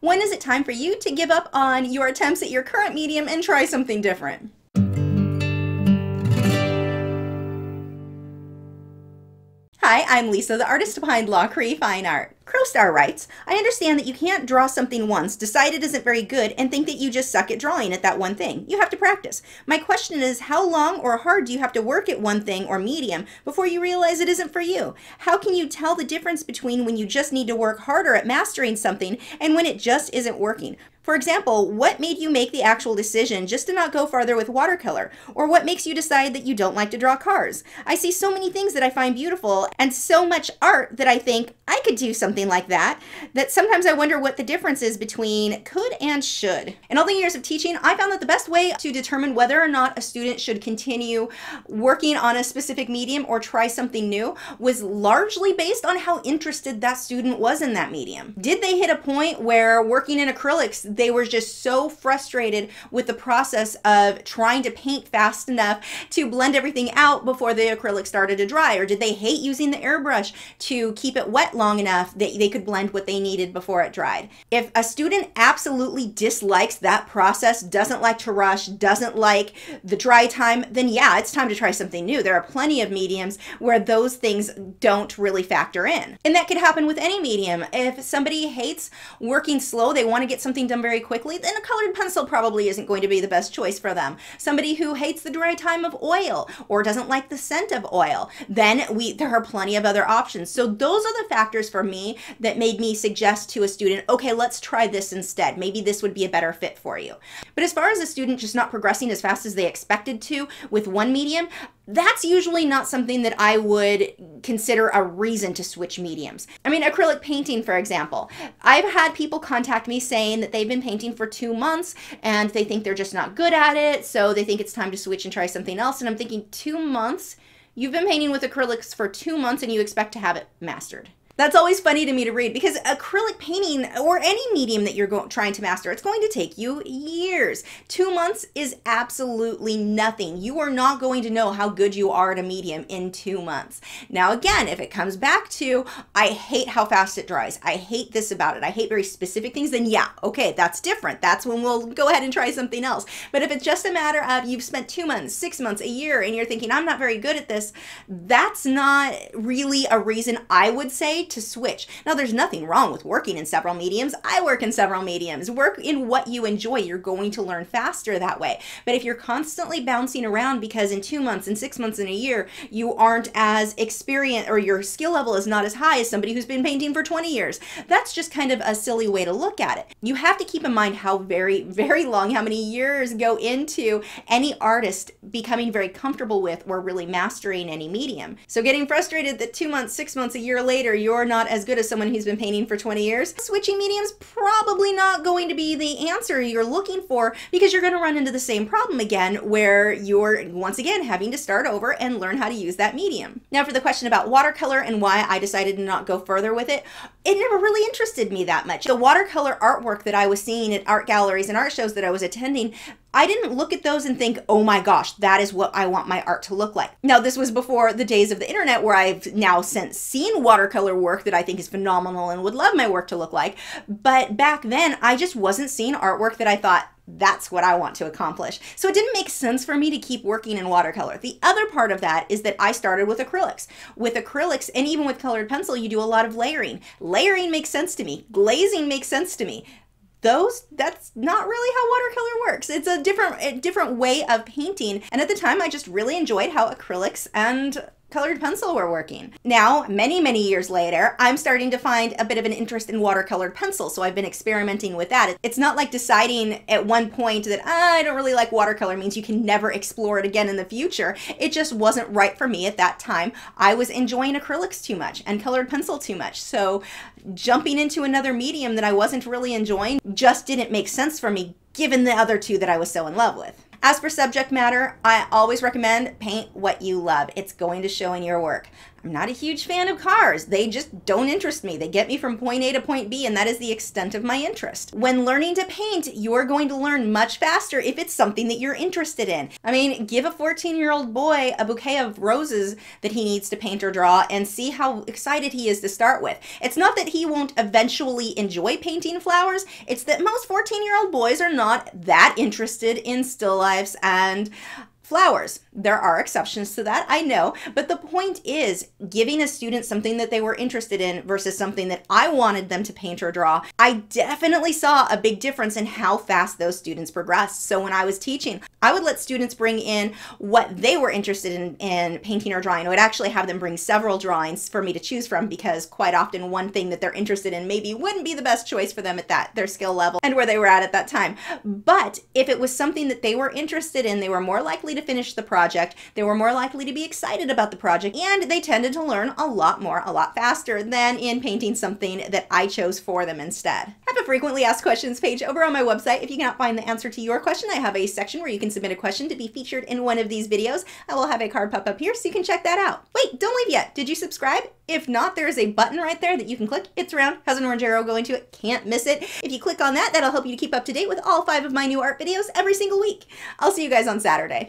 When is it time for you to give up on your attempts at your current medium and try something different? Hi, I'm Lisa, the artist behind Lachri Fine Art. Crowstar writes, I understand that you can't draw something once, decide it isn't very good, and think that you just suck at drawing at that one thing. You have to practice. My question is, how long or hard do you have to work at one thing or medium before you realize it isn't for you? How can you tell the difference between when you just need to work harder at mastering something and when it just isn't working? For example, what made you make the actual decision just to not go farther with watercolor? Or what makes you decide that you don't like to draw cars? I see so many things that I find beautiful and so much art that I think I could do something like that, that sometimes I wonder what the difference is between could and should. In all the years of teaching, I found that the best way to determine whether or not a student should continue working on a specific medium or try something new was largely based on how interested that student was in that medium. Did they hit a point where working in acrylics, they were just so frustrated with the process of trying to paint fast enough to blend everything out before the acrylic started to dry? Or did they hate using the airbrush to keep it wet long enough they could blend what they needed before it dried? If a student absolutely dislikes that process, doesn't like to rush, doesn't like the dry time, then yeah, it's time to try something new. There are plenty of mediums where those things don't really factor in. And that could happen with any medium. If somebody hates working slow, they want to get something done very quickly, then a colored pencil probably isn't going to be the best choice for them. Somebody who hates the dry time of oil or doesn't like the scent of oil, then we there are plenty of other options. So those are the factors for me that made me suggest to a student, okay, let's try this instead. Maybe this would be a better fit for you. But as far as a student just not progressing as fast as they expected to with one medium, that's usually not something that I would consider a reason to switch mediums. I mean, acrylic painting, for example. I've had people contact me saying that they've been painting for two months and they think they're just not good at it, so they think it's time to switch and try something else. And I'm thinking, two months? You've been painting with acrylics for two months and you expect to have it mastered. That's always funny to me to read because acrylic painting or any medium that you're go- trying to master, it's going to take you years. Two months is absolutely nothing. You are not going to know how good you are at a medium in two months. Now, again, if it comes back to, I hate how fast it dries, I hate this about it, I hate very specific things, then yeah, okay, that's different. That's when we'll go ahead and try something else. But if it's just a matter of you've spent two months, six months, a year, and you're thinking, I'm not very good at this, that's not really a reason I would say to switch. Now, there's nothing wrong with working in several mediums. I work in several mediums. Work in what you enjoy. You're going to learn faster that way. But if you're constantly bouncing around because in two months, in six months, in a year, you aren't as experienced or your skill level is not as high as somebody who's been painting for 20 years, that's just kind of a silly way to look at it. You have to keep in mind how very, very long, how many years go into any artist becoming very comfortable with or really mastering any medium. So getting frustrated that two months, six months, a year later, you're not as good as someone who's been painting for 20 years, switching mediums probably not going to be the answer you're looking for because you're going to run into the same problem again where you're once again having to start over and learn how to use that medium. Now for the question about watercolor and why I decided to not go further with it, it never really interested me that much. The watercolor artwork that I was seeing at art galleries and art shows that I was attending I didn't look at those and think, oh my gosh, that is what I want my art to look like. Now, this was before the days of the internet where I've now since seen watercolor work that I think is phenomenal and would love my work to look like. But back then, I just wasn't seeing artwork that I thought, that's what I want to accomplish. So it didn't make sense for me to keep working in watercolor. The other part of that is that I started with acrylics. With acrylics and even with colored pencil, you do a lot of layering. Layering makes sense to me. Glazing makes sense to me those that's not really how watercolor works. It's a different a different way of painting. And at the time i just really enjoyed how acrylics and colored pencil were working. Now, many, many years later, I'm starting to find a bit of an interest in watercolored pencil, so I've been experimenting with that. It's not like deciding at one point that ah, I don't really like watercolor means you can never explore it again in the future. It just wasn't right for me at that time. I was enjoying acrylics too much and colored pencil too much. So jumping into another medium that I wasn't really enjoying just didn't make sense for me given the other two that I was so in love with. As for subject matter, I always recommend paint what you love. It's going to show in your work. I'm not a huge fan of cars. They just don't interest me. They get me from point A to point B, and that is the extent of my interest. When learning to paint, you're going to learn much faster if it's something that you're interested in. I mean, give a 14 year old boy a bouquet of roses that he needs to paint or draw and see how excited he is to start with. It's not that he won't eventually enjoy painting flowers, it's that most 14 year old boys are not that interested in still lifes and flowers. There are exceptions to that, I know, but the point is giving a student something that they were interested in versus something that I wanted them to paint or draw. I definitely saw a big difference in how fast those students progressed. So when I was teaching, I would let students bring in what they were interested in, in painting or drawing. I would actually have them bring several drawings for me to choose from because quite often one thing that they're interested in maybe wouldn't be the best choice for them at that their skill level and where they were at at that time. But if it was something that they were interested in, they were more likely to finish the project, they were more likely to be excited about the project, and they tended to learn a lot more, a lot faster than in painting something that I chose for them instead. I have a frequently asked questions page over on my website. If you cannot find the answer to your question, I have a section where you can submit a question to be featured in one of these videos. I will have a card pop up here so you can check that out. Wait, don't leave yet. Did you subscribe? If not, there is a button right there that you can click. It's round, has an orange arrow going to it. Can't miss it. If you click on that, that'll help you to keep up to date with all five of my new art videos every single week. I'll see you guys on Saturday.